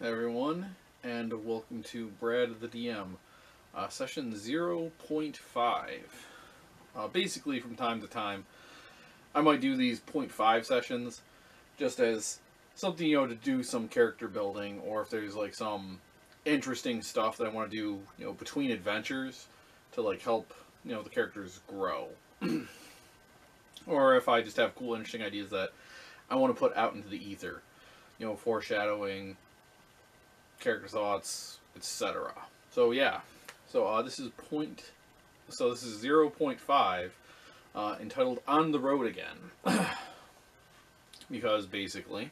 everyone, and welcome to Brad the DM, uh, session 0.5. Uh, basically, from time to time, I might do these 0.5 sessions just as something, you know, to do some character building, or if there's like some interesting stuff that I want to do, you know, between adventures to like help, you know, the characters grow. or if I just have cool, interesting ideas that I want to put out into the ether, you know, foreshadowing, character thoughts, etc. So yeah, so uh, this is point, so this is 0.5, uh, entitled "On the Road Again," because basically,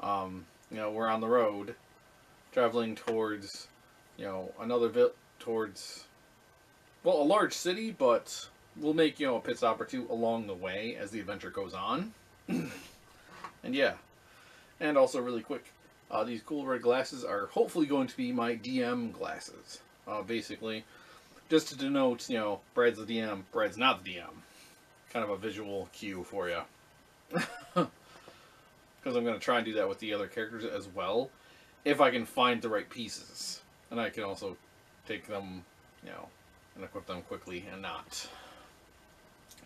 um, you know, we're on the road, traveling towards, you know, another vi- towards, well, a large city, but we'll make you know a pit stop or two along the way as the adventure goes on. and yeah, and also really quick, uh, these cool red glasses are hopefully going to be my DM glasses. Uh, basically, just to denote, you know, Brad's the DM, Brad's not the DM. Kind of a visual cue for you. Because I'm going to try and do that with the other characters as well, if I can find the right pieces. And I can also take them, you know, and equip them quickly and not.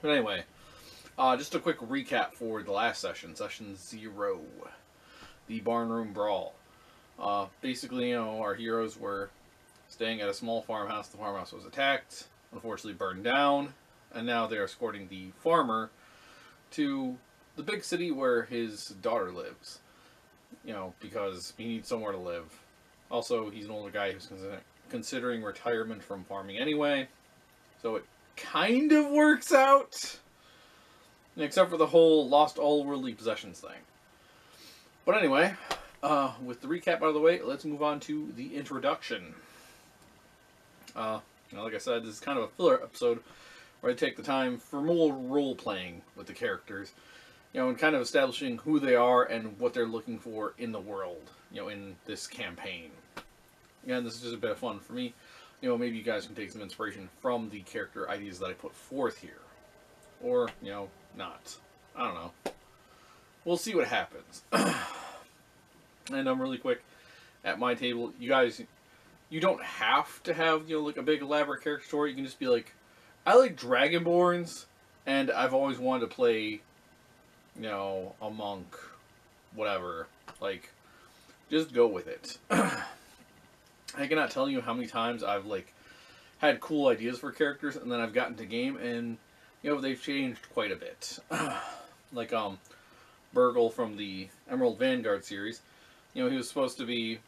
But anyway, uh, just a quick recap for the last session, session zero, the barnroom brawl. Uh, basically, you know, our heroes were staying at a small farmhouse. The farmhouse was attacked, unfortunately burned down, and now they're escorting the farmer to the big city where his daughter lives. You know, because he needs somewhere to live. Also, he's an older guy who's considering retirement from farming anyway, so it kind of works out. Except for the whole lost all worldly possessions thing. But anyway, uh, with the recap out of the way, let's move on to the introduction. Uh, you know, like I said, this is kind of a filler episode where I take the time for more role playing with the characters, you know, and kind of establishing who they are and what they're looking for in the world, you know, in this campaign. Again, this is just a bit of fun for me. You know, maybe you guys can take some inspiration from the character ideas that I put forth here. Or, you know, not. I don't know. We'll see what happens. and I'm um, really quick at my table. You guys, you don't have to have you know like a big elaborate character story. You can just be like, I like Dragonborns, and I've always wanted to play, you know, a monk, whatever. Like, just go with it. I cannot tell you how many times I've like had cool ideas for characters, and then I've gotten to game and you know, they've changed quite a bit. like, um, Burgle from the Emerald Vanguard series, you know, he was supposed to be,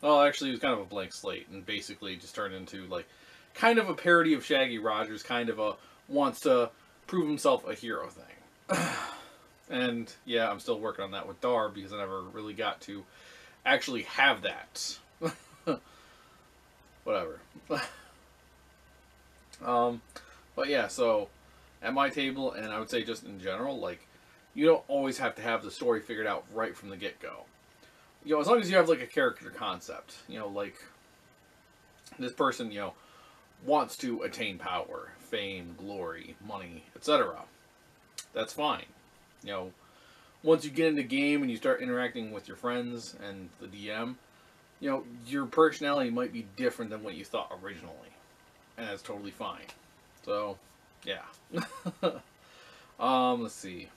well, actually, he was kind of a blank slate, and basically just turned into, like, kind of a parody of Shaggy Rogers, kind of a wants to prove himself a hero thing. and, yeah, I'm still working on that with Dar, because I never really got to actually have that. Whatever. um... But yeah, so at my table, and I would say just in general, like, you don't always have to have the story figured out right from the get-go. You know, as long as you have, like, a character concept, you know, like, this person, you know, wants to attain power, fame, glory, money, etc. That's fine. You know, once you get into the game and you start interacting with your friends and the DM, you know, your personality might be different than what you thought originally. And that's totally fine. So, yeah. um, let's see.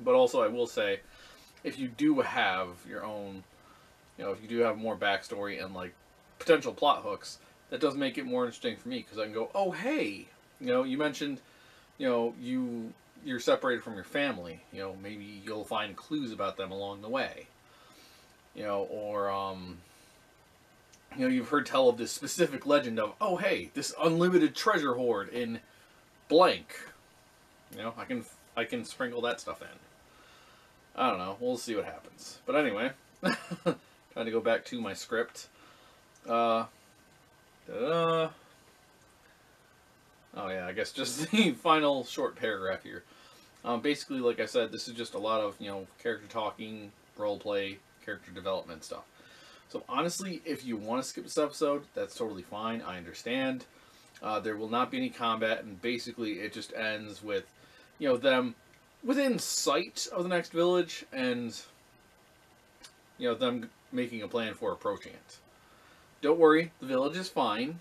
But also, I will say, if you do have your own, you know, if you do have more backstory and like potential plot hooks, that does make it more interesting for me because I can go, oh hey, you know, you mentioned, you know, you you're separated from your family. You know, maybe you'll find clues about them along the way. You know, or um, you know, you've heard tell of this specific legend of, oh, hey, this unlimited treasure hoard in blank. You know, I can I can sprinkle that stuff in. I don't know. We'll see what happens. But anyway, trying to go back to my script. Uh. Oh yeah, I guess just the final short paragraph here. Um, basically, like I said, this is just a lot of you know character talking, role play, character development stuff. So honestly, if you want to skip this episode, that's totally fine. I understand. Uh, there will not be any combat, and basically it just ends with, you know, them within sight of the next village, and you know, them making a plan for approaching it. Don't worry, the village is fine.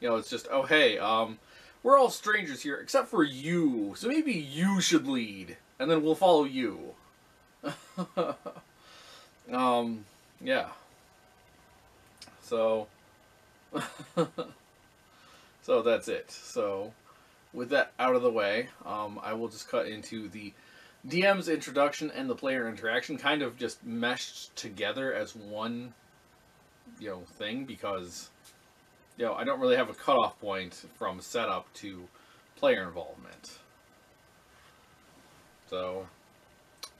You know, it's just, oh hey, um, we're all strangers here except for you, so maybe you should lead, and then we'll follow you. um, yeah. So, so that's it. So, with that out of the way, um, I will just cut into the DM's introduction and the player interaction kind of just meshed together as one, you know, thing because, you know, I don't really have a cutoff point from setup to player involvement. So,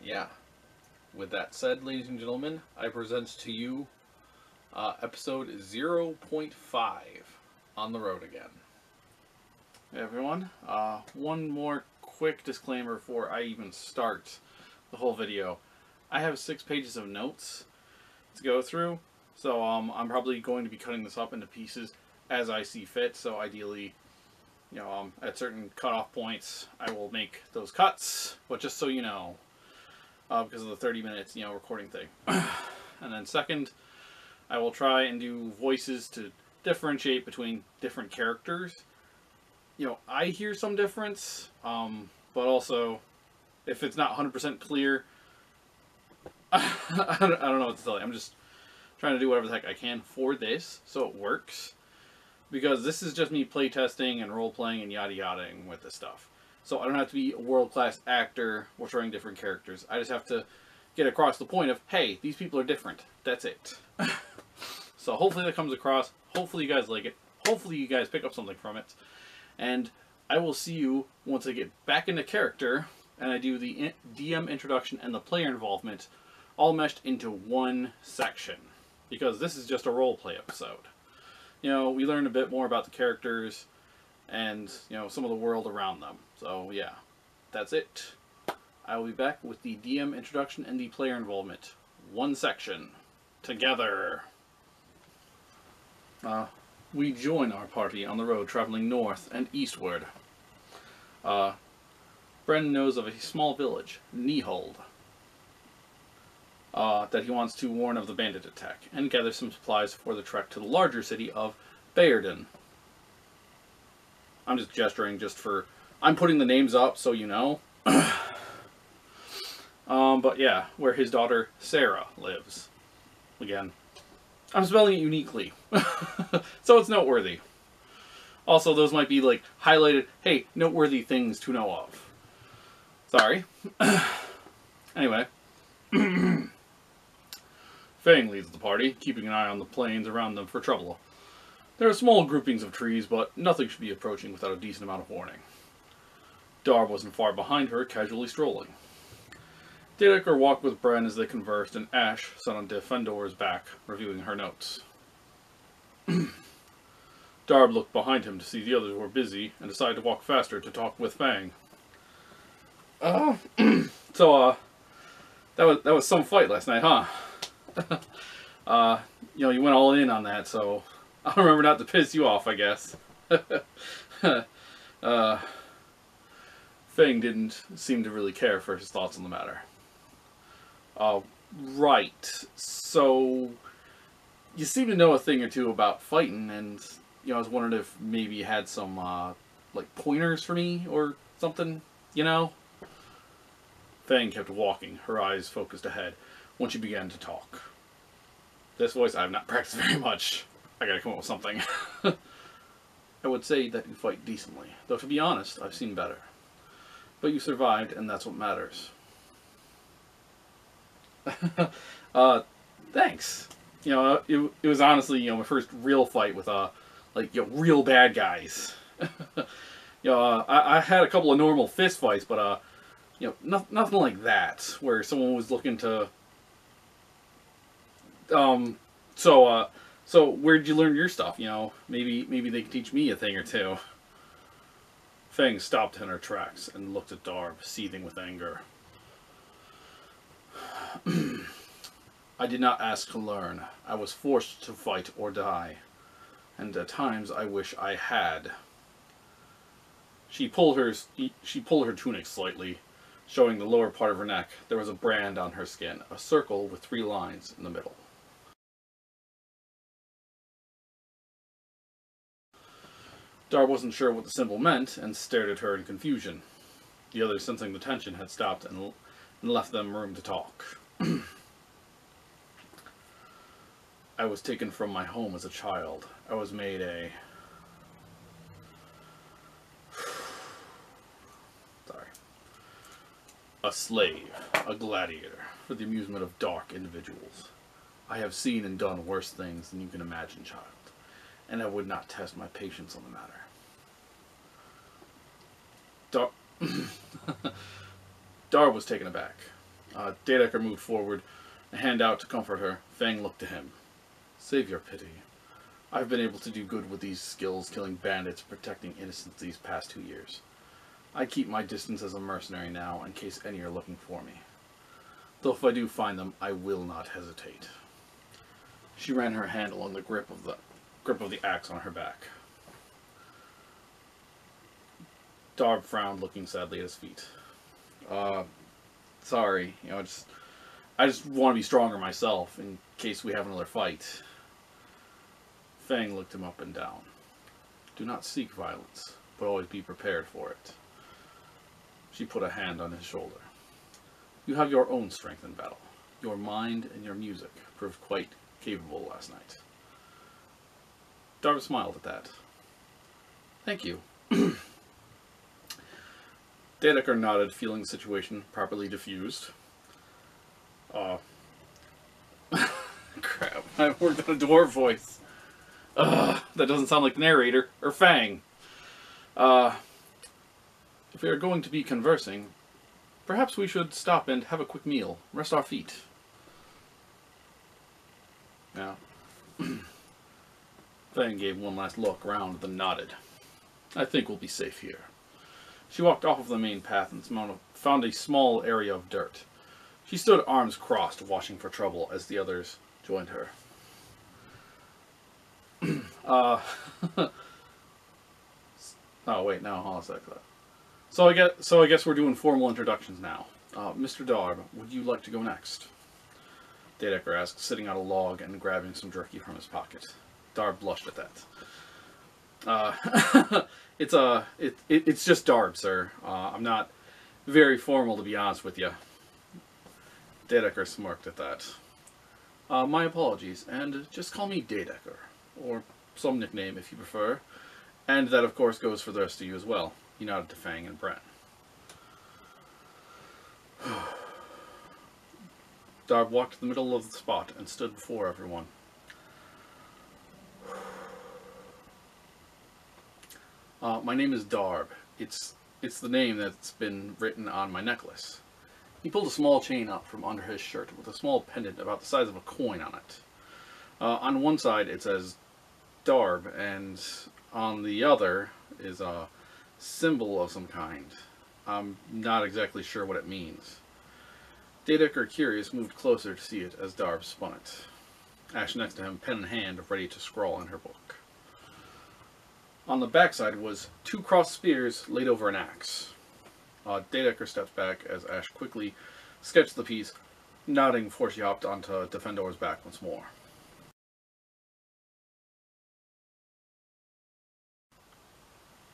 yeah. With that said, ladies and gentlemen, I present to you uh, episode 0.5 on the road again. Hey everyone, uh, one more quick disclaimer before I even start the whole video. I have six pages of notes to go through, so um, I'm probably going to be cutting this up into pieces as I see fit, so ideally, you know, um, at certain cutoff points, I will make those cuts, but just so you know, uh, because of the 30 minutes, you know, recording thing. and then second, I will try and do voices to differentiate between different characters you know, I hear some difference, um, but also, if it's not 100% clear, I, don't, I don't know what to tell you. I'm just trying to do whatever the heck I can for this, so it works. Because this is just me playtesting and role-playing and yada-yadaing with this stuff. So I don't have to be a world-class actor portraying different characters. I just have to get across the point of, hey, these people are different. That's it. so hopefully that comes across. Hopefully you guys like it. Hopefully you guys pick up something from it. And I will see you once I get back into character and I do the DM introduction and the player involvement all meshed into one section. Because this is just a roleplay episode. You know, we learn a bit more about the characters and, you know, some of the world around them. So, yeah, that's it. I will be back with the DM introduction and the player involvement. One section. Together. Uh, we join our party on the road traveling north and eastward. Uh, Bren knows of a small village, Niehold, uh, that he wants to warn of the bandit attack and gather some supplies for the trek to the larger city of Bayerden. I'm just gesturing just for... I'm putting the names up so you know. um, but yeah, where his daughter Sarah lives. Again, I'm spelling it uniquely. so it's noteworthy. Also, those might be like highlighted, hey, noteworthy things to know of. Sorry. anyway. Fang leads the party, keeping an eye on the plains around them for trouble. There are small groupings of trees, but nothing should be approaching without a decent amount of warning. Darb wasn't far behind her, casually strolling. Dedeker walked with Bren as they conversed, and Ash sat on Defendor's back, reviewing her notes. Darb looked behind him to see the others were busy, and decided to walk faster to talk with Fang. Uh, so, uh, that was, that was some fight last night, huh? uh, you know, you went all in on that, so I'll remember not to piss you off, I guess. uh, Fang didn't seem to really care for his thoughts on the matter. Uh, right. So, you seem to know a thing or two about fighting, and, you know, I was wondering if maybe you had some, uh, like, pointers for me or something, you know? Fang kept walking, her eyes focused ahead, when she began to talk. This voice I have not practiced very much. I gotta come up with something. I would say that you fight decently, though to be honest, I've seen better. But you survived, and that's what matters. uh, thanks. You know, it, it was honestly, you know, my first real fight with, uh, like, you know, real bad guys. you know, uh, I, I had a couple of normal fist fights, but, uh, you know, no, nothing like that, where someone was looking to, um, so, uh, so where'd you learn your stuff, you know? Maybe, maybe they can teach me a thing or two. Fang stopped in her tracks and looked at Darb, seething with anger. I did not ask to learn. I was forced to fight or die. And at times I wish I had. She pulled her she pulled her tunic slightly, Showing the lower part of her neck, there was a brand on her skin, a circle with three lines in the middle. Darb wasn't sure what the symbol meant and stared at her in confusion. The others, sensing the tension, had stopped and, and left them room to talk. I was taken from my home as a child. I was made a... Sorry. A slave, a gladiator, for the amusement of dark individuals. I have seen and done worse things than you can imagine, child, and I would not test my patience on the matter. Dar... Dar was taken aback. Uh, moved forward, a hand out to comfort her. Fang looked to him. Save your pity. I've been able to do good with these skills, killing bandits, protecting innocents these past two years. I keep my distance as a mercenary now, in case any are looking for me. Though if I do find them, I will not hesitate. She ran her hand along the grip of the grip of the axe on her back. Darb frowned, looking sadly at his feet. Uh, sorry, you know, just I just want to be stronger myself in case we have another fight. Fang looked him up and down. Do not seek violence, but always be prepared for it. She put a hand on his shoulder. You have your own strength in battle. Your mind and your music proved quite capable last night. Darb smiled at that. Thank you. Dadecker nodded, feeling the situation properly diffused. Uh, crap, I worked on a dwarf voice. Ugh, that doesn't sound like the narrator, or Fang. Uh, if we are going to be conversing, perhaps we should stop and have a quick meal, rest our feet. Now, Fang gave one last look round, then nodded. I think we'll be safe here. She walked off of the main path and found a small area of dirt. She stood arms crossed, watching for trouble as the others joined her. uh, oh wait, no, hold on a sec. So I guess so. I guess we're doing formal introductions now. Uh, Mr. Darb, would you like to go next? Dadecker asked, sitting on a log and grabbing some jerky from his pocket. Darb blushed at that. Uh, it's a uh, it, it, it's just Darb, sir. Uh, I'm not very formal to be honest with you. Dadecker smirked at that. Uh, my apologies, and just call me Dadecker, or some nickname if you prefer. And that, of course, goes for the rest of you as well. He nodded to Fang and Brent. Darb walked to the middle of the spot and stood before everyone. Uh, my name is Darb. It's it's the name that's been written on my necklace. He pulled a small chain up from under his shirt with a small pendant about the size of a coin on it. Uh, on one side it says Darb, and on the other is a symbol of some kind. I'm not exactly sure what it means. Dadecker, curious, moved closer to see it as Darb spun it. Ash next to him, pen in hand, ready to scrawl in her book. On the backside was two crossed spears laid over an axe. Uh, Dadecker steps back as Ash quickly sketched the piece, nodding before she hopped onto Defendor's back once more.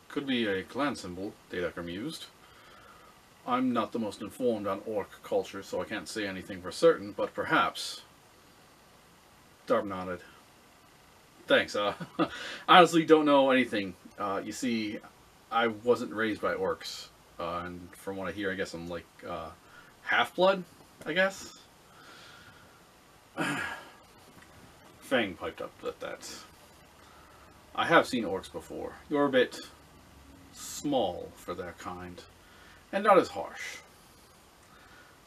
Could be a clan symbol, Dadecker mused. I'm not the most informed on orc culture, so I can't say anything for certain, but perhaps... Darb nodded. Thanks. Uh, honestly, don't know anything. Uh, you see, I wasn't raised by orcs, uh, and from what I hear, I guess I'm like uh, half-blood. I guess. Fang piped up at that. I have seen orcs before. You're a bit small for their kind, and not as harsh.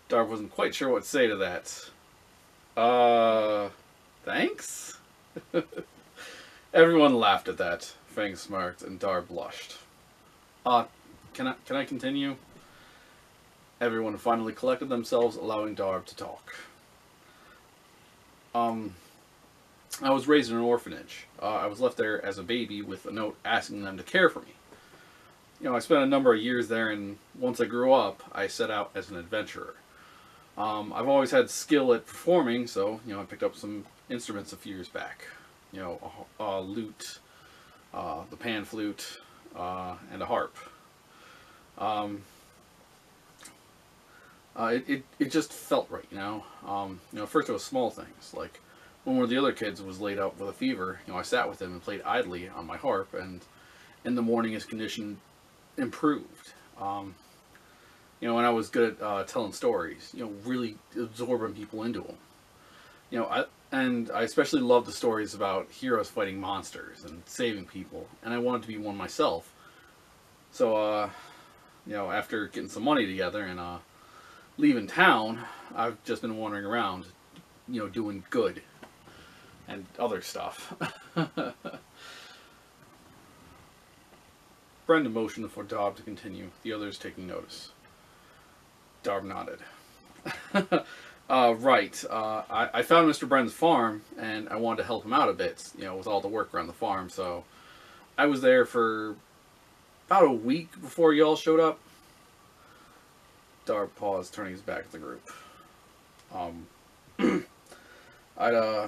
Darb wasn't quite sure what to say to that. Uh, thanks? Everyone laughed at that. Fang smirked, and Dar blushed. Uh, can I, can I continue? Everyone finally collected themselves, allowing Darb to talk. Um, I was raised in an orphanage. Uh, I was left there as a baby with a note asking them to care for me. you know, I spent a number of years there, and once I grew up, I set out as an adventurer. Um, I've always had skill at performing, so you know, I picked up some instruments a few years back. You know, a, a lute, uh, the pan flute, uh, and a harp. Um, uh, it, it, it just felt right, you know. Um, you know, first it was small things, like when one of the other kids was laid out with a fever, you know, I sat with him and played idly on my harp, and in the morning his condition improved. Um, you know, and I was good at uh, telling stories, you know, really absorbing people into them. You know, I, and I especially love the stories about heroes fighting monsters and saving people, and I wanted to be one myself. So, uh, you know, after getting some money together and uh, leaving town, I've just been wandering around, you know, doing good and other stuff. Brendan motioned for Darb to continue, the others taking notice. Darb nodded. uh, right. Uh, I, I found Mr. Bren's farm, and I wanted to help him out a bit, you know, with all the work around the farm, so I was there for about a week before y'all showed up. Darb paused, turning his back at the group. Um, I'd, uh,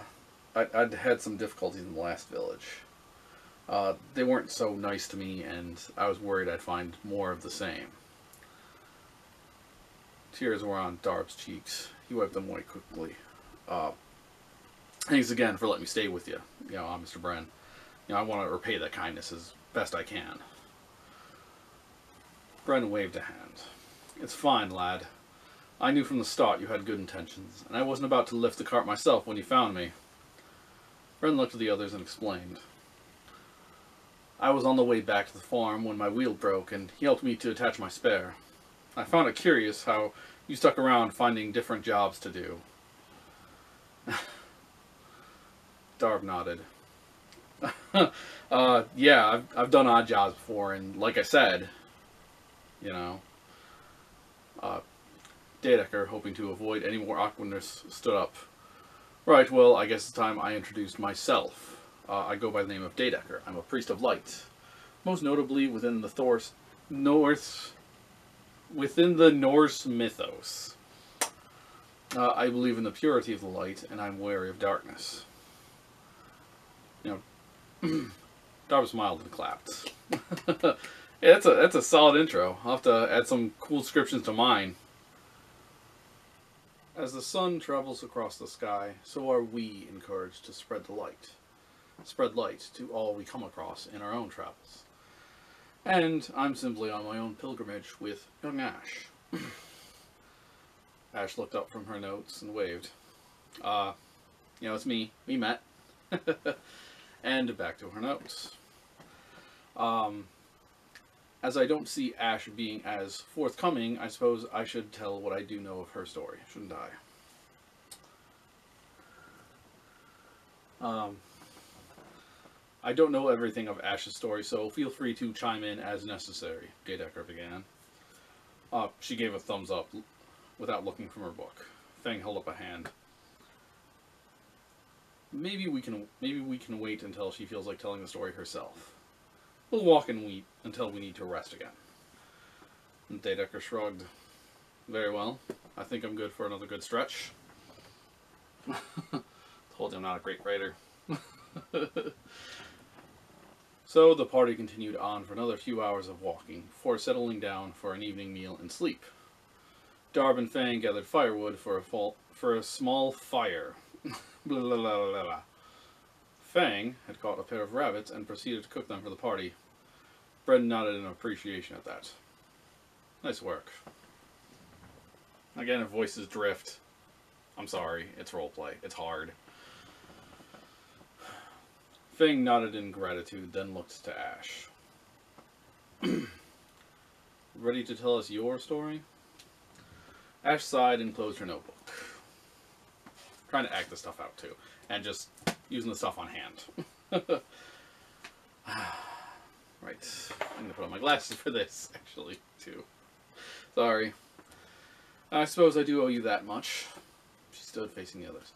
I'd, I'd, had some difficulties in the last village. Uh, they weren't so nice to me, and I was worried I'd find more of the same. Tears were on Darb's cheeks. He wiped them away quickly. Uh, thanks again for letting me stay with you, you know, uh, Mr. Bren. You know, I want to repay that kindness as best I can. Bren waved a hand. It's fine, lad. I knew from the start you had good intentions, and I wasn't about to lift the cart myself when you found me. Bren looked at the others and explained. I was on the way back to the farm when my wheel broke, and he helped me to attach my spare. I found it curious how you stuck around finding different jobs to do. Darb nodded. uh, yeah, I've, I've done odd jobs before, and like I said, you know, uh, hoping to avoid any more awkwardness, stood up. Right, well, I guess it's time I introduced myself. Uh, I go by the name of Dadecker. I'm a priest of light. Most notably within the Thor's North... Within the Norse mythos. Uh, I believe in the purity of the light, and I'm wary of darkness. You know, Darb smiled and clapped. yeah, that's a that's a solid intro. I'll have to add some cool descriptions to mine. As the sun travels across the sky, so are we encouraged to spread the light. Spread light to all we come across in our own travels. And I'm simply on my own pilgrimage with young Ash. Ash looked up from her notes and waved. Uh, you know, it's me. We met. and back to her notes. Um, as I don't see Ash being as forthcoming, I suppose I should tell what I do know of her story, shouldn't I? Um, I don't know everything of Ash's story, so feel free to chime in as necessary, Dadecker began. Uh, she gave a thumbs up without looking from her book. Fang held up a hand. Maybe we can maybe we can wait until she feels like telling the story herself. We'll walk and wait until we need to rest again. And Dadecker shrugged. Very well. I think I'm good for another good stretch. Told you I'm not a great writer. so the party continued on for another few hours of walking, before settling down for an evening meal and sleep. Darb and Fang gathered firewood for a, fall, for a small fire. blah, blah, blah, blah. Fang had caught a pair of rabbits and proceeded to cook them for the party. Bren nodded in appreciation at that. Nice work. Again, if voices drift, I'm sorry, it's roleplay. It's hard. Fang nodded in gratitude, then looked to Ash. Ready to tell us your story? Ash sighed and closed her notebook. Trying to act the stuff out, too. And just using the stuff on hand. right. I'm to put on my glasses for this, actually, too. Sorry. I suppose I do owe you that much. She stood facing the others.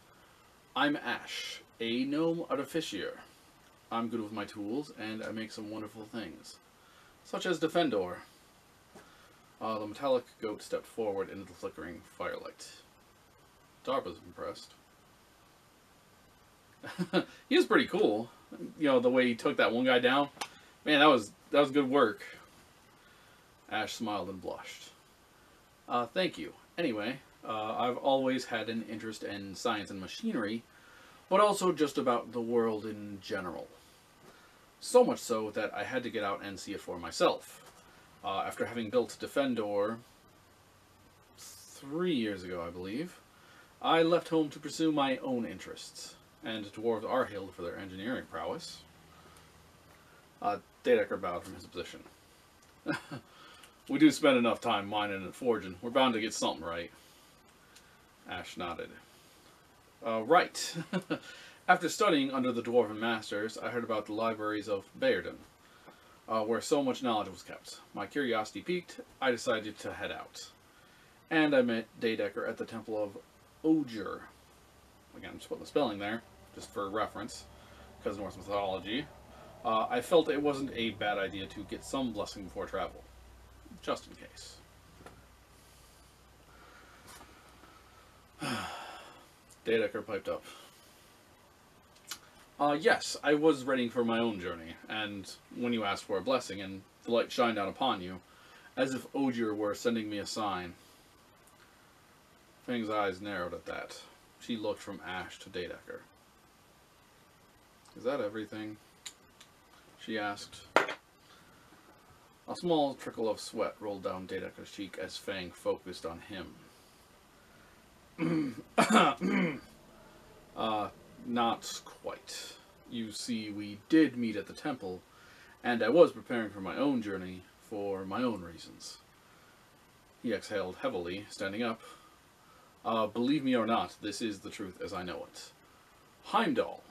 I'm Ash, a gnome artificer. I'm good with my tools, and I make some wonderful things. such as Defendor. Uh, the metallic goat stepped forward into the flickering firelight. Darb was impressed. he was pretty cool. You know, the way he took that one guy down. Man, that was that was good work. Ash smiled and blushed. Uh, thank you. Anyway, uh, I've always had an interest in science and machinery, but also just about the world in general. So much so that I had to get out and see it for myself. Uh, after having built Defendor three years ago, I believe, I left home to pursue my own interests, and dwarves are hailed for their engineering prowess. Uh, Dadecker bowed from his position. we do spend enough time mining and forging. We're bound to get something right. Ash nodded. Uh, right. After studying under the Dwarven Masters, I heard about the libraries of Bayerden, uh, where so much knowledge was kept. My curiosity piqued, I decided to head out. And I met Dadecker at the Temple of Ogier. Again, I'm just putting the spelling there, just for reference, because Norse mythology. Uh, I felt it wasn't a bad idea to get some blessing before travel, just in case. Dadecker piped up. Uh, yes, I was ready for my own journey, and when you asked for a blessing and the light shined down upon you, as if Ogier were sending me a sign. Fang's eyes narrowed at that. She looked from Ash to Dadecker. Is that everything? She asked. A small trickle of sweat rolled down Dadecker's cheek as Fang focused on him. uh, not quite. You see, we did meet at the temple, and I was preparing for my own journey for my own reasons. He exhaled heavily, standing up. Uh, believe me or not, this is the truth as I know it. Heimdall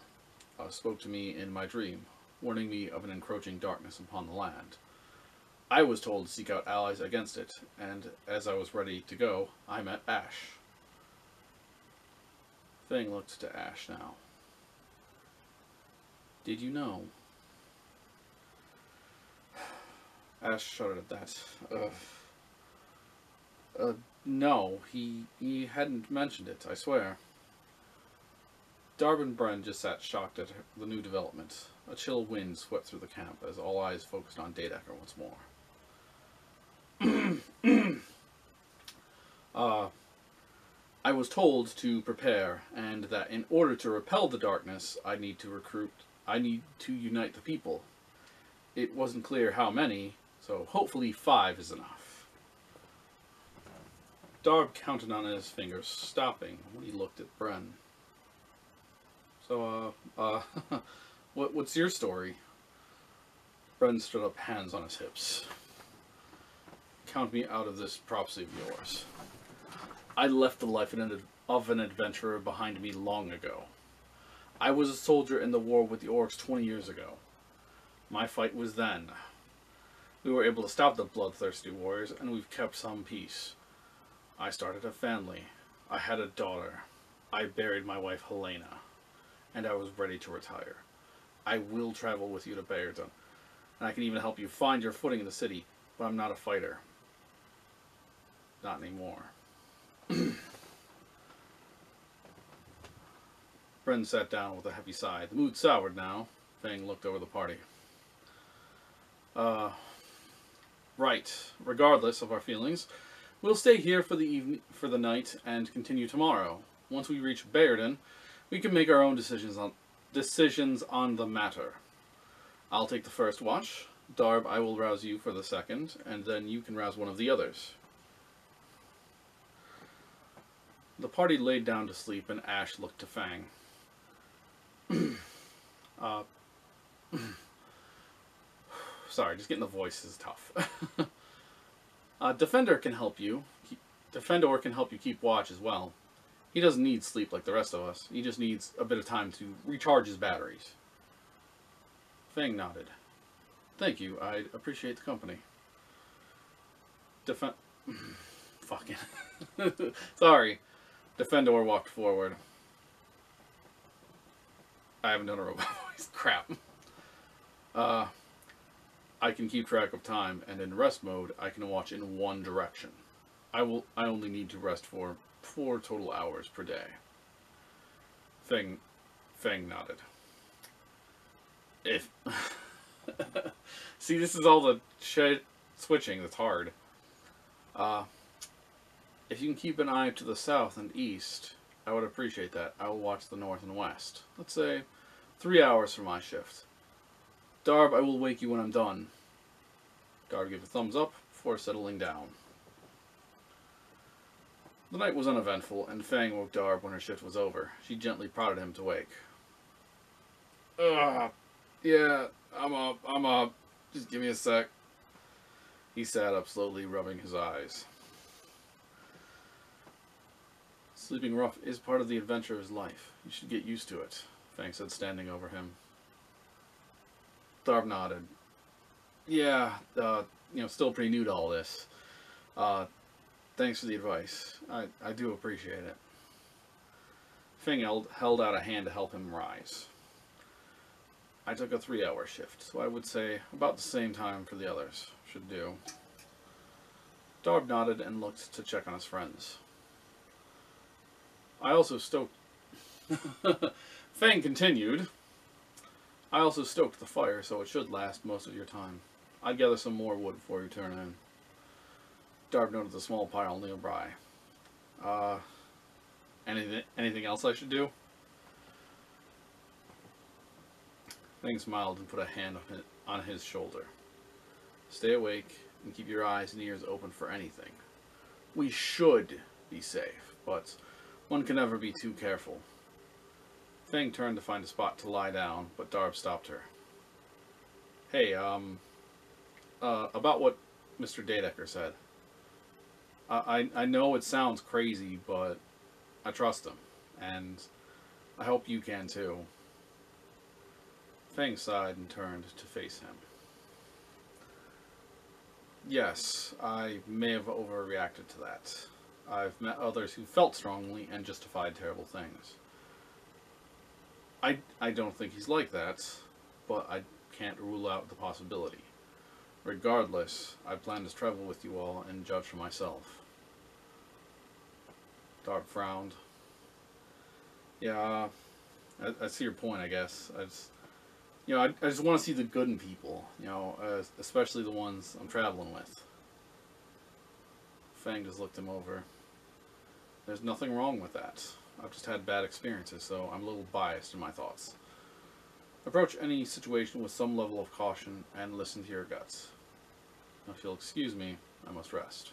uh, spoke to me in my dream, warning me of an encroaching darkness upon the land. I was told to seek out allies against it, and as I was ready to go, I met Ash. Thing looked to Ash now. Did you know? Ash shuddered at that. Uh, uh, no, he he hadn't mentioned it, I swear. Darb and Bren just sat shocked at the new development. A chill wind swept through the camp as all eyes focused on Dadecker once more. uh, I was told to prepare, and that in order to repel the darkness, I need to recruit, I need to unite the people. It wasn't clear how many, so hopefully five is enough. Darb counted on his fingers, stopping when he looked at Bren. So, uh, uh, what, what's your story? Bren stood up, hands on his hips. Count me out of this prophecy of yours. I left the life of an adventurer behind me long ago. I was a soldier in the war with the orcs 20 years ago. My fight was then. We were able to stop the bloodthirsty warriors, and we've kept some peace. I started a family. I had a daughter. I buried my wife Helena, and I was ready to retire. I will travel with you to Bayerden, and I can even help you find your footing in the city, but I'm not a fighter. Not anymore. Bren sat down with a heavy sigh. The mood soured now. Fang looked over the party. Uh, right. Regardless of our feelings, we'll stay here for the evening, for the night, and continue tomorrow. Once we reach Bayerden, we can make our own decisions on decisions on the matter. I'll take the first watch. Darb, I will rouse you for the second, and then you can rouse one of the others. The party laid down to sleep, and Ash looked to Fang. uh, sorry, just getting the voice is tough. uh, Defendor can help you. Defendor can help you keep watch as well. He doesn't need sleep like the rest of us. He just needs a bit of time to recharge his batteries. Fang nodded. Thank you. I appreciate the company. Defend... Fucking... Sorry. Defendor walked forward. I haven't done a robot voice. Crap. Uh, I can keep track of time, and in rest mode, I can watch in one direction. I will. I only need to rest for four total hours per day. Feng, Fang nodded. If see, this is all the shit switching that's hard. Uh, if you can keep an eye to the south and east, I would appreciate that. I will watch the north and west. Let's say three hours for my shift. Darb, I will wake you when I'm done. Darb gave a thumbs up before settling down. The night was uneventful, and Fang woke Darb when her shift was over. She gently prodded him to wake. Ugh, yeah, I'm up, I'm up. Just give me a sec. He sat up slowly, rubbing his eyes. Sleeping rough is part of the adventurer's life. You should get used to it, Fang said, standing over him. Darb nodded. Yeah, uh, you know, still pretty new to all this. Uh, thanks for the advice. I, I do appreciate it. Fang held, held out a hand to help him rise. I took a three hour shift, so I would say about the same time for the others. Should do. Darb nodded and looked to check on his friends. I also stoked. Fang continued. I also stoked the fire, so it should last most of your time. I'd gather some more wood before you turn in. Darb noted the small pile nearby. Uh, anything, anything else I should do? Fang smiled and put a hand on his, on his shoulder. Stay awake and keep your eyes and ears open for anything. We should be safe, but one can never be too careful. Fang turned to find a spot to lie down, but Darb stopped her. Hey, um, uh, about what Mr. Dadecker said. I, I, I know it sounds crazy, but I trust him, and I hope you can too. Fang sighed and turned to face him. Yes, I may have overreacted to that. I've met others who felt strongly and justified terrible things. I, I don't think he's like that, but I can't rule out the possibility. Regardless, I plan to travel with you all and judge for myself. Darb frowned. Yeah, I, I see your point, I guess. I just, you know, I, I just want to see the good in people, you know, uh, especially the ones I'm traveling with. Fang just looked him over. There's nothing wrong with that. I've just had bad experiences, so I'm a little biased in my thoughts. Approach any situation with some level of caution and listen to your guts. If you'll excuse me, I must rest.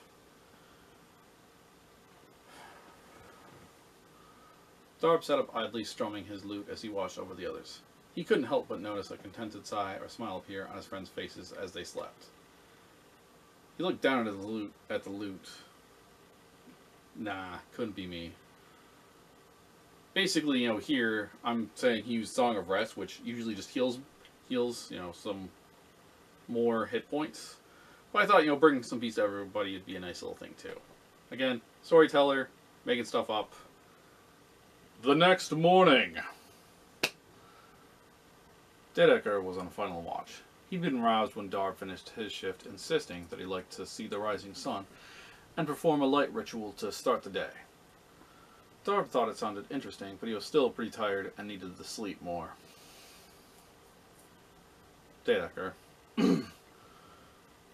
Darb sat up idly strumming his lute as he watched over the others. He couldn't help but notice a contented sigh or smile appear on his friends' faces as they slept. He looked down at the loot. At the lute. Nah, couldn't be me. Basically, you know, here I'm saying he used Song of Rest, which usually just heals, heals, you know, some more hit points. But I thought, you know, bringing some peace to everybody would be a nice little thing too. Again, storyteller, making stuff up. The next morning. Dedeker was on final watch. He'd been roused when Darb finished his shift, insisting that he liked to see the rising sun and perform a light ritual to start the day. Darb thought it sounded interesting, but he was still pretty tired and needed to sleep more. Dedeker.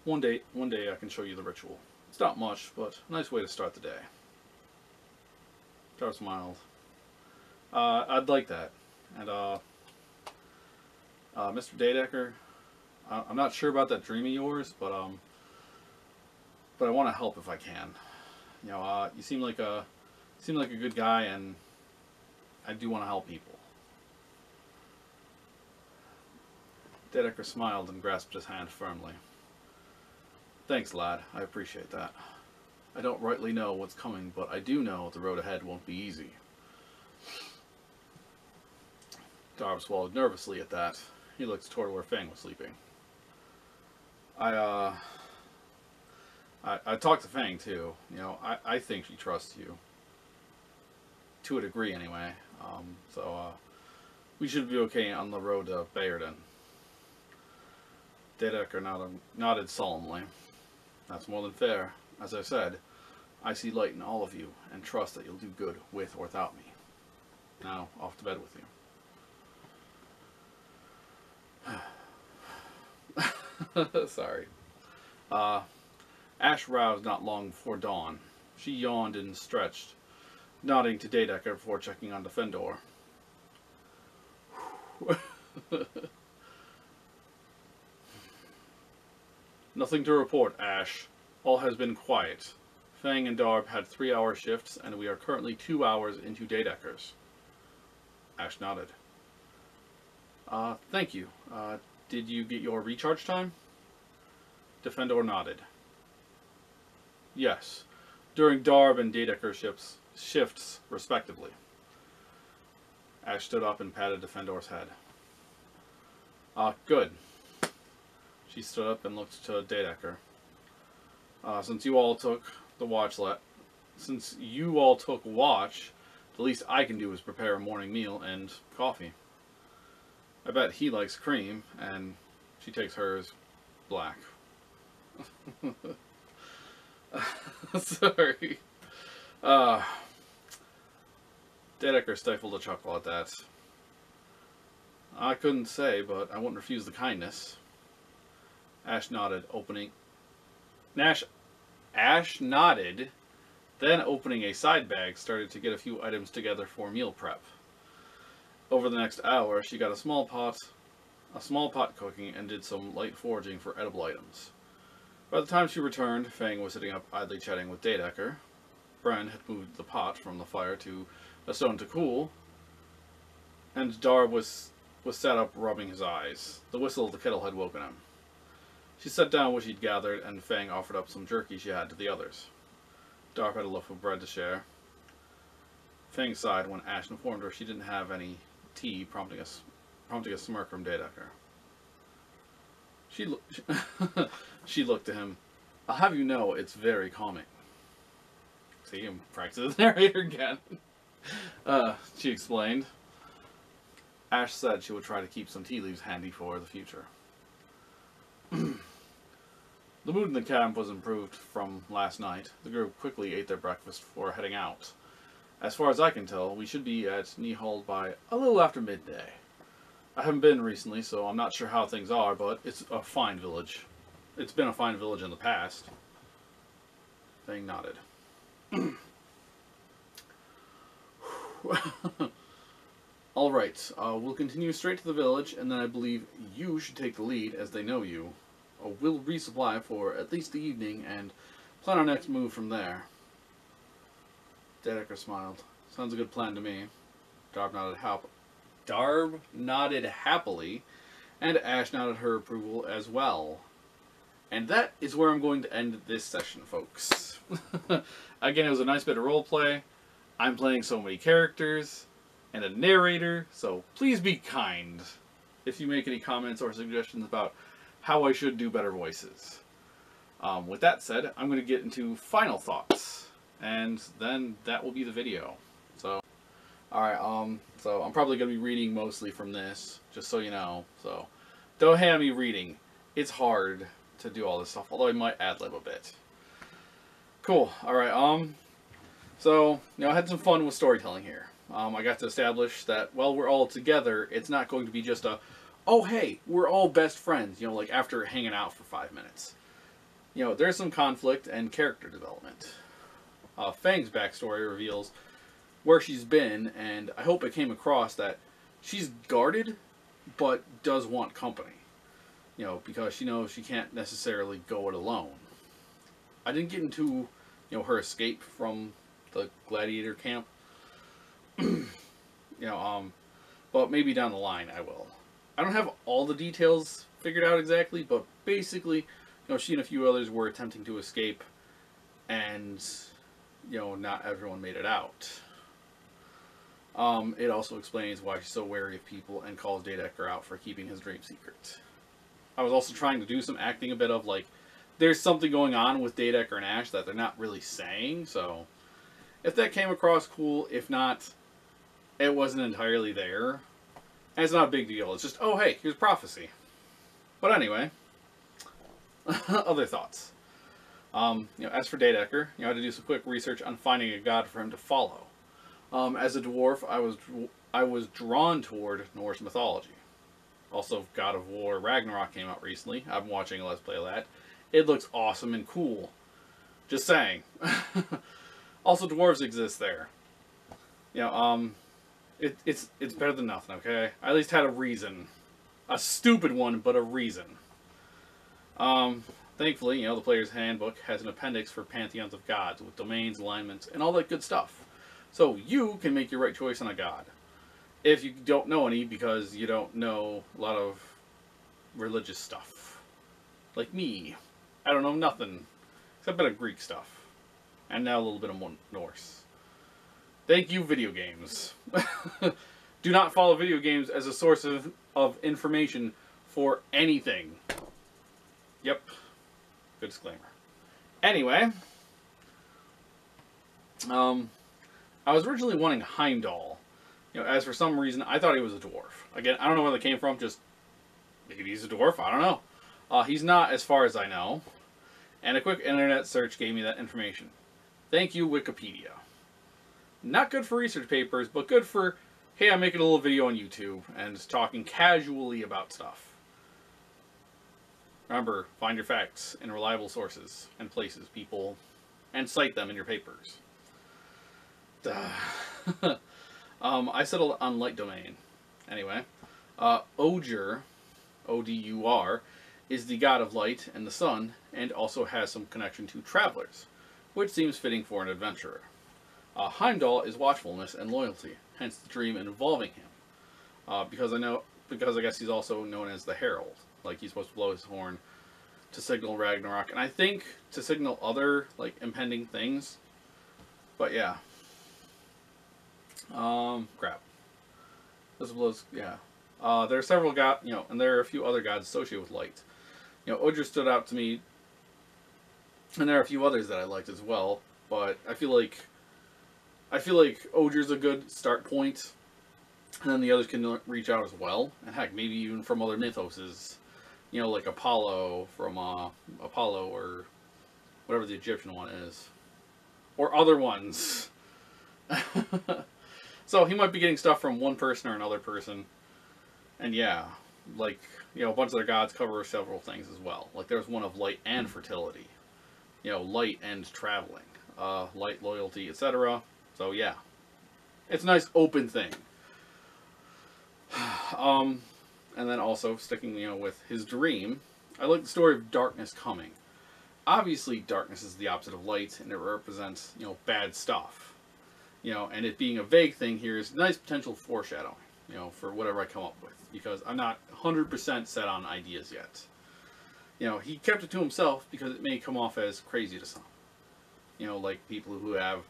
one day one day I can show you the ritual. It's not much, but a nice way to start the day. Darb smiled. Uh, I'd like that. And, uh, uh, Mr. Dadecker, I- I'm not sure about that dream of yours, but, um, but I want to help if I can. You know, uh, you seem like a, seem like a good guy, and I do want to help people. Dedecker smiled and grasped his hand firmly. Thanks, lad. I appreciate that. I don't rightly know what's coming, but I do know the road ahead won't be easy. Darb swallowed nervously at that. He looked toward where Fang was sleeping. I, uh... I, I talked to Fang, too. You know, I, I think she trusts you. To a degree, anyway. Um, so, uh... We should be okay on the road to Bayerden. Dedeker nodded, nodded solemnly. That's more than fair. As I said, I see light in all of you and trust that you'll do good with or without me. Now, off to bed with you. Sorry. Uh, Ash roused not long before dawn. She yawned and stretched, nodding to Dadecker before checking on Defendor. Nothing to report, Ash. All has been quiet. Fang and Darb had three-hour shifts, and we are currently two hours into Dadeckers. Ash nodded. Uh, thank you. Uh, did you get your recharge time? Defendor nodded. Yes, during Darb and Dadecker shifts, shifts, respectively. Ash stood up and patted Defendor's head. Ah, uh, good. She stood up and looked to Dadecker. Uh, since you all took the watch let since you all took watch, the least I can do is prepare a morning meal and coffee. I bet he likes cream, and she takes hers black. Sorry. Uh, Dadecker stifled a chuckle at that. I couldn't say, but I wouldn't refuse the kindness. Ash nodded, opening. Nash. Ash nodded, then opening a side bag, started to get a few items together for meal prep. Over the next hour, she got a small pot, a small pot cooking, and did some light foraging for edible items. By the time she returned, Fang was sitting up idly chatting with Dadecker. Bren had moved the pot from the fire to a stone to cool, and Darb was was sat up rubbing his eyes. The whistle of the kettle had woken him. She set down what she'd gathered, and Fang offered up some jerky she had to the others. Darb had a loaf of bread to share. Fang sighed when Ash informed her she didn't have any tea, prompting a, prompting a smirk from Dadecker. She, lo she looked at him. I'll have you know it's very calming. See, him practice the narrator again. Uh, she explained. Ash said she would try to keep some tea leaves handy for the future. the mood in the camp was improved from last night. The group quickly ate their breakfast before heading out. As far as I can tell, we should be at Nehold by a little after midday. I haven't been recently, so I'm not sure how things are, but it's a fine village. It's been a fine village in the past. Fang nodded. All right, uh, we'll continue straight to the village, and then I believe you should take the lead, as they know you. Uh, we'll resupply for at least the evening, and plan our next move from there. Dadecker smiled. Sounds a good plan to me. Darb nodded happily. Darb nodded happily, and Ash nodded her approval as well. And that is where I'm going to end this session, folks. Again, it was a nice bit of roleplay. I'm playing so many characters and a narrator, so please be kind if you make any comments or suggestions about how I should do better voices. Um, with that said, I'm going to get into final thoughts, and then that will be the video. So, alright, um, so I'm probably going to be reading mostly from this, just so you know. So, don't hand me reading. It's hard to do all this stuff, although I might ad-lib a bit. Cool, alright, um, so, you know, I had some fun with storytelling here. Um, I got to establish that, while we're all together, it's not going to be just a, oh, hey, we're all best friends, you know, like after hanging out for five minutes. You know, there's some conflict and character development. Uh, Fang's backstory reveals where she's been, and I hope it came across that she's guarded, but does want company. You know, because she knows she can't necessarily go it alone. I didn't get into, you know, her escape from the gladiator camp. you know, um, but maybe down the line I will. I don't have all the details figured out exactly, but basically, you know, she and a few others were attempting to escape, and you know, not everyone made it out. Um, it also explains why she's so wary of people and calls Dadecker out for keeping his dream secret. I was also trying to do some acting a bit of like, there's something going on with Dadecker and Ash that they're not really saying, so if that came across cool, if not, it wasn't entirely there. And it's not a big deal. It's just, oh hey, here's prophecy. But anyway, other thoughts. Um, you know, as for Dadecker, you know, I had to do some quick research on finding a god for him to follow. Um, as a dwarf, I was I was drawn toward Norse mythology. Also, God of War Ragnarok came out recently. I've been watching a Let's Play of that. It looks awesome and cool. Just saying. also, dwarves exist there. You know, um, it, it's it's better than nothing. Okay, I at least had a reason, a stupid one, but a reason. Um, thankfully, you know, the player's handbook has an appendix for pantheons of gods with domains, alignments, and all that good stuff. So you can make your right choice on a god. If you don't know any because you don't know a lot of religious stuff. Like me. I don't know nothing. Except a bit of Greek stuff. And now a little bit of Norse. Thank you, video games. Do not follow video games as a source of, of information for anything. Yep. Good disclaimer. Anyway. Um, I was originally wanting Heimdall. You know, as for some reason, I thought he was a dwarf. Again, I don't know where that came from, just maybe he's a dwarf, I don't know. Uh, he's not, as far as I know. And a quick internet search gave me that information. Thank you, Wikipedia. Not good for research papers, but good for, hey, I'm making a little video on YouTube and just talking casually about stuff. Remember, find your facts in reliable sources and places, people, and cite them in your papers. um, I settled on light domain. Anyway, uh, Odur, O-D-U-R, is the god of light and the sun, and also has some connection to travelers, which seems fitting for an adventurer. Uh, Heimdall is watchfulness and loyalty, hence the dream involving him. Uh, because I know, because I guess he's also known as the Herald, like he's supposed to blow his horn to signal Ragnarok, and I think to signal other like impending things. But yeah, um, crap. This blows, yeah. Uh, there are several gods, you know, and there are a few other gods associated with light. You know, Odur stood out to me, and there are a few others that I liked as well. But I feel like, I feel like Odur's a good start point, and then the others can reach out as well. And heck, maybe even from other mythoses, you know, like Apollo from uh, Apollo or whatever the Egyptian one is, or other ones. So he might be getting stuff from one person or another person. And yeah, like, you know, a bunch of their gods cover several things as well. Like there's one of light and fertility. You know, light and traveling. Uh, light, loyalty, etc. So yeah. It's a nice open thing. um, and then also sticking, you know, with his dream, I like the story of darkness coming. Obviously, darkness is the opposite of light, and it represents, you know, bad stuff you know, and it being a vague thing here is nice potential foreshadowing, you know, for whatever I come up with, because I'm not 100% set on ideas yet. You know, he kept it to himself because it may come off as crazy to some. You know, like people who have,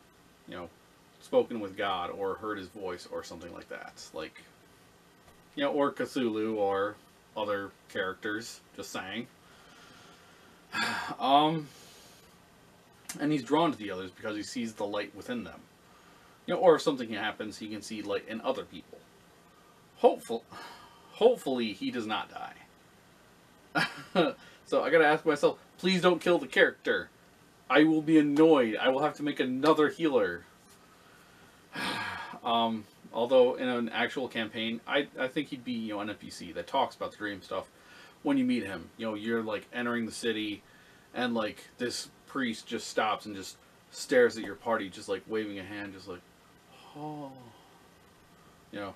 you know, spoken with God or heard his voice or something like that. Like, you know, or Cthulhu or other characters, just saying. um, and he's drawn to the others because he sees the light within them. You know, or if something happens, he can see light in other people. Hopeful, hopefully he does not die. so I gotta ask myself, please don't kill the character. I will be annoyed. I will have to make another healer. um, although in an actual campaign, I, I think he'd be you know an NPC that talks about the dream stuff when you meet him. You know, you're like entering the city, and like this priest just stops and just stares at your party, just like waving a hand, just like, oh, you know.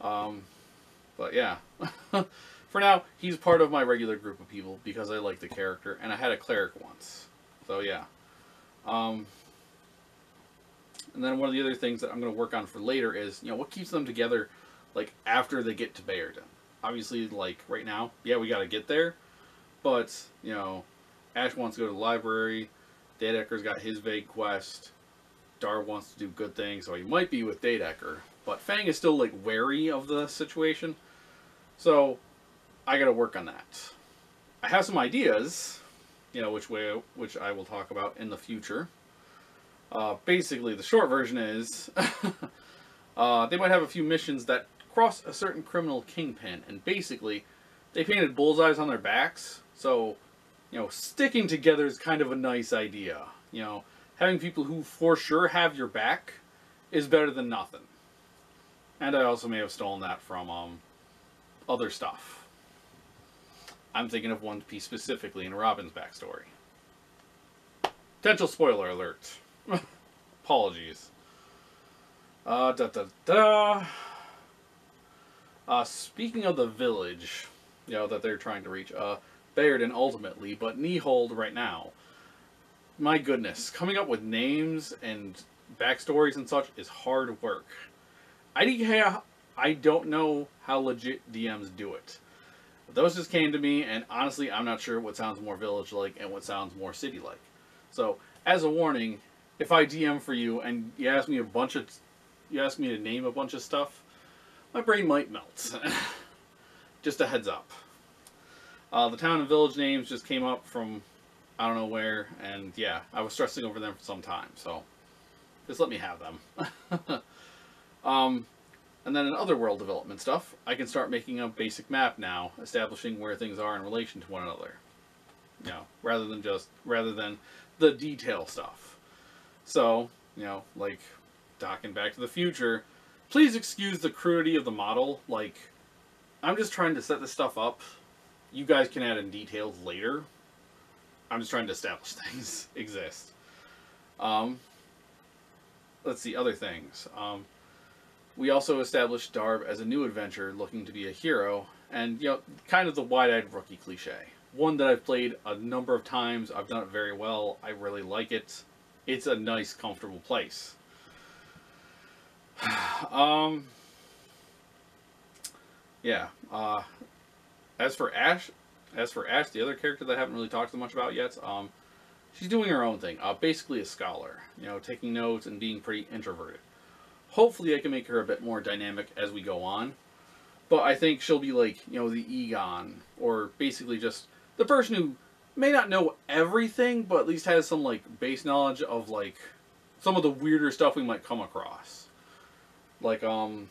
Um, but yeah, for now, he's part of my regular group of people because I like the character, and I had a cleric once, so yeah. Um, and then one of the other things that I'm going to work on for later is, you know, what keeps them together, like, after they get to Bayerden. Obviously, like, right now, yeah, we got to get there, but, you know, Ash wants to go to the library, Dadecker's got his vague quest, Dar wants to do good things, so he might be with Dadecker. But Fang is still like wary of the situation. So I gotta work on that. I have some ideas, you know, which way which I will talk about in the future. Uh, basically, the short version is uh, they might have a few missions that cross a certain criminal kingpin, and basically, they painted bullseyes on their backs. So you know, sticking together is kind of a nice idea. You know, having people who for sure have your back is better than nothing. And I also may have stolen that from um, other stuff. I'm thinking of One Piece specifically in Robin's backstory. Potential spoiler alert. Apologies. Uh, da da da. Uh, speaking of the village, you know, that they're trying to reach, uh, Bayerden ultimately, but Nehold right now. My goodness, coming up with names and backstories and such is hard work. I, I don't know how legit DMs do it. Those just came to me, and honestly, I'm not sure what sounds more village-like and what sounds more city-like. So, as a warning, if I DM for you and you ask me a bunch of, you ask me to name a bunch of stuff, my brain might melt. just a heads up. Uh, the town and village names just came up from I don't know where, and yeah, I was stressing over them for some time, so just let me have them. um, and then in other world development stuff, I can start making a basic map now, establishing where things are in relation to one another. You know, rather than just rather than the detail stuff. So, you know, like docking Back to the Future, please excuse the crudity of the model. Like, I'm just trying to set this stuff up. You guys can add in details later. I'm just trying to establish things exist. Um, let's see, other things. Um, we also established Darb as a new adventure looking to be a hero, and, you know, kind of the wide-eyed rookie cliche. One that I've played a number of times. I've done it very well. I really like it. It's a nice, comfortable place. um, yeah. Uh, as for Ash, as for Ash, the other character that I haven't really talked so much about yet, um, she's doing her own thing. Uh, basically a scholar, you know, taking notes and being pretty introverted. Hopefully, I can make her a bit more dynamic as we go on. But I think she'll be like, you know, the Egon, or basically just the person who may not know everything, but at least has some like base knowledge of like some of the weirder stuff we might come across. Like, um,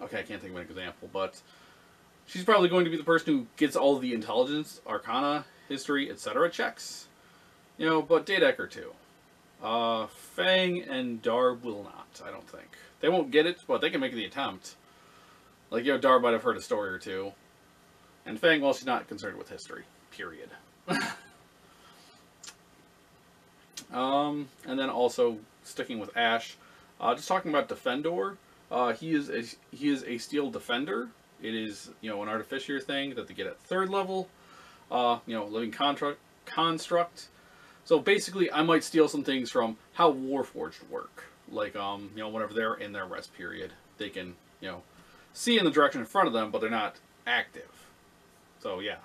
okay, I can't think of an example, but she's probably going to be the person who gets all the intelligence, arcana, history, etc. checks. You know, but Dadecker too. Uh, Fang and Darb will not, I don't think. They won't get it, but they can make the attempt. Like, you know, Darb might have heard a story or two. And Fang, well, she's not concerned with history. Period. um, and then also, sticking with Ash, uh, just talking about Defendor. Uh, he is a, he is a steel defender. It is you know an artificer thing that they get at third level. Uh, you know, living construct construct. So basically, I might steal some things from how Warforged work. Like um, you know, whenever they're in their rest period, they can you know see in the direction in front of them, but they're not active. So yeah.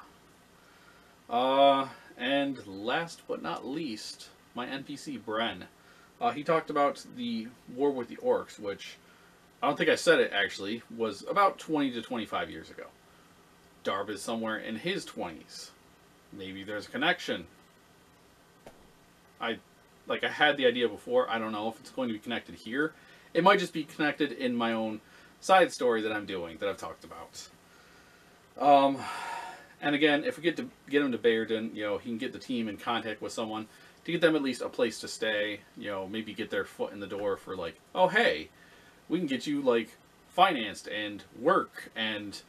Uh, and last but not least, my NPC Bren. Uh, he talked about the war with the orcs, which I don't think I said it actually, was about 20 to 25 years ago. Darb is somewhere in his 20s. Maybe there's a connection. I, like, I had the idea before. I don't know if it's going to be connected here. It might just be connected in my own side story that I'm doing, that I've talked about. Um, and again, if we get to get him to Bayerden, you know, he can get the team in contact with someone to get them at least a place to stay, you know, maybe get their foot in the door for like, oh hey, we can get you like financed and work and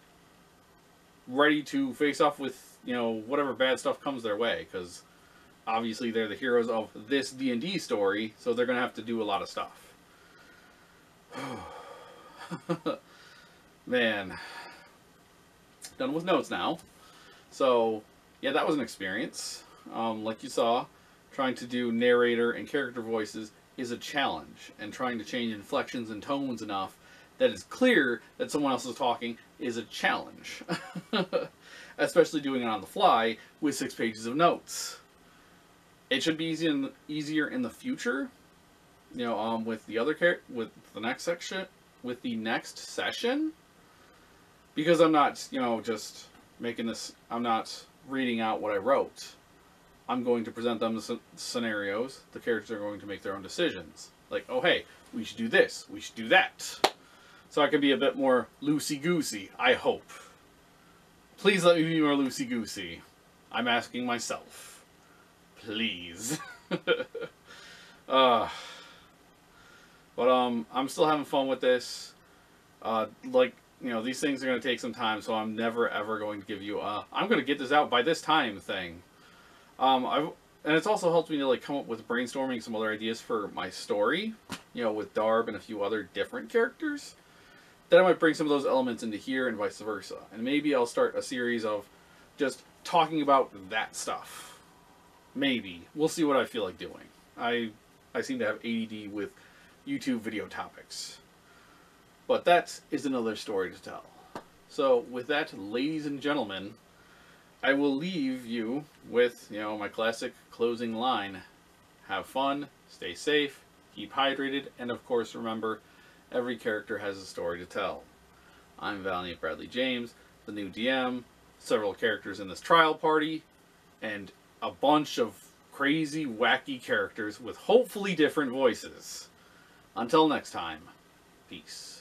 ready to face off with, you know, whatever bad stuff comes their way cuz obviously they're the heroes of this D&D story, so they're going to have to do a lot of stuff. Man. Done with notes now. So, yeah, that was an experience. Um, like you saw, trying to do narrator and character voices is a challenge, and trying to change inflections and tones enough that it's clear that someone else is talking is a challenge. Especially doing it on the fly with six pages of notes. It should be easy in, easier in the future, you know, um, with the other with the next section, with the next session, because I'm not, you know, just making this. I'm not reading out what I wrote. I'm going to present them scenarios. The characters are going to make their own decisions. Like, oh hey, we should do this, we should do that. So I can be a bit more loosey-goosey, I hope. Please let me be more loosey-goosey. I'm asking myself. Please. uh, but um, I'm still having fun with this. Uh, like you know, these things are going to take some time, so I'm never ever going to give you a I'm going to get this out by this time thing. Um, I and it's also helped me to like come up with brainstorming some other ideas for my story. You know, with Darb and a few other different characters. Then I might bring some of those elements into here and vice versa. And maybe I'll start a series of just talking about that stuff. Maybe. We'll see what I feel like doing. I I seem to have ADD with YouTube video topics. But that is another story to tell. So with that, ladies and gentlemen, I will leave you with, you know, my classic closing line. Have fun, stay safe, keep hydrated, and of course remember, every character has a story to tell. I'm Valiant Bradley James, the new DM, several characters in this trial party, and a bunch of crazy, wacky characters with hopefully different voices. Until next time, peace.